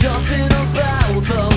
Something about the